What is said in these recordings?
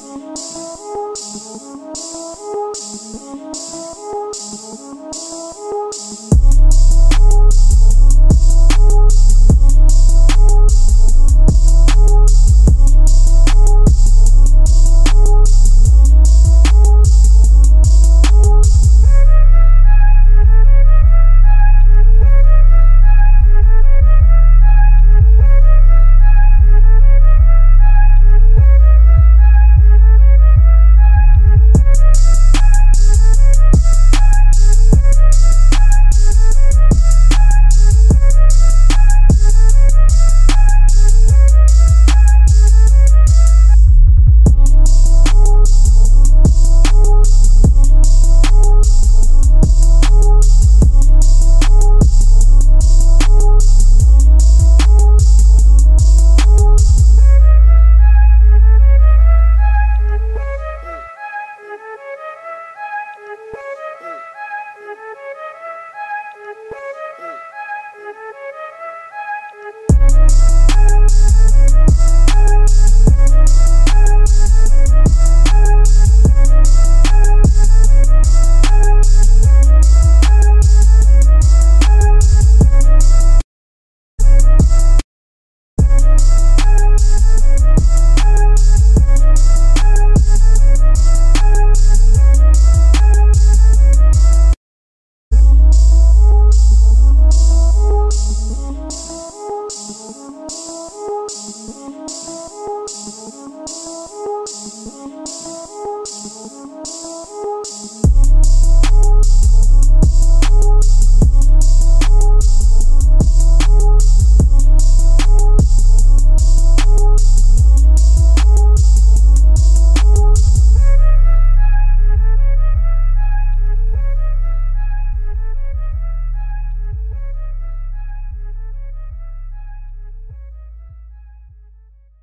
Thank you.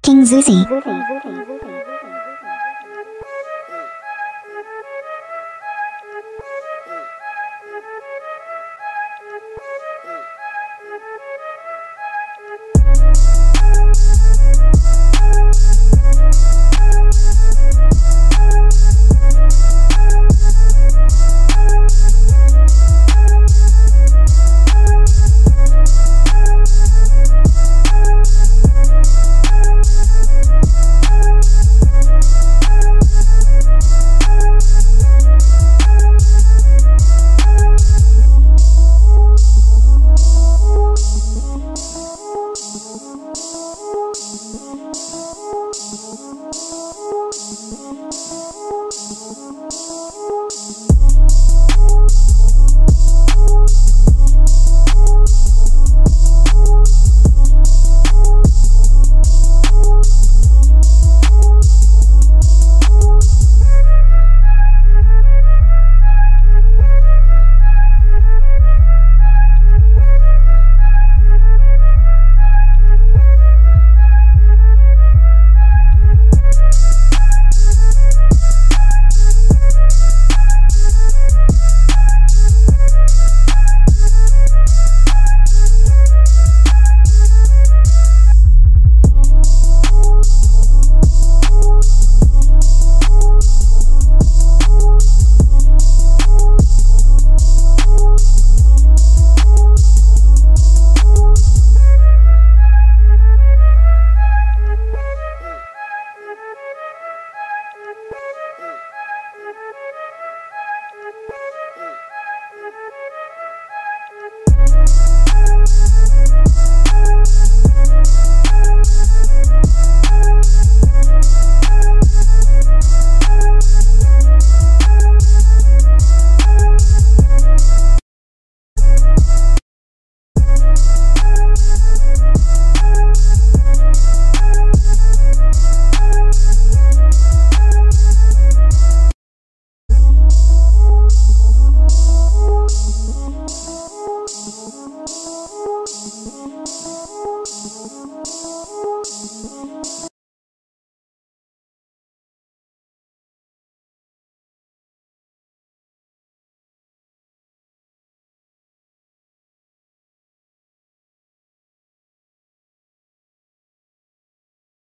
King Zuzi.